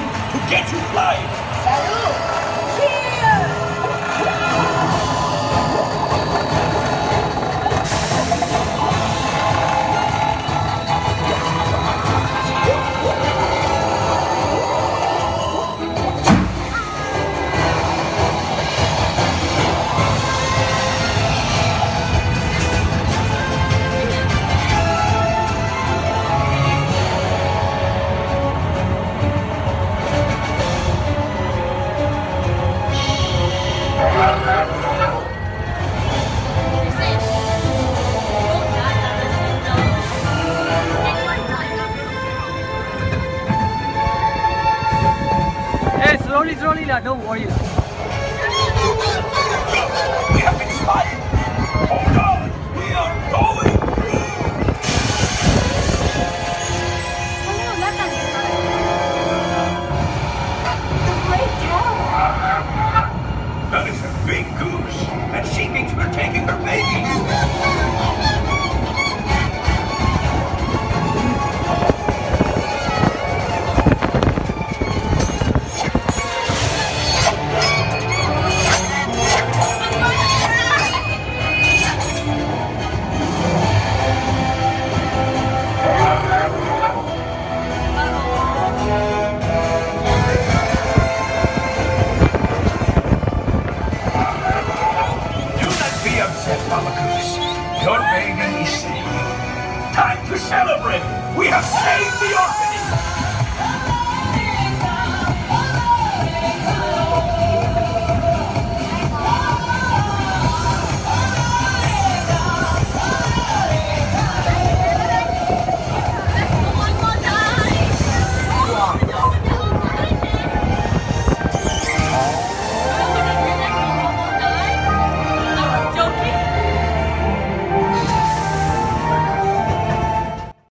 to get you flying. တော်လေးတော်လေးလား don't worry လား upset, Your baby is safe. Time to celebrate! We have saved the orphanage!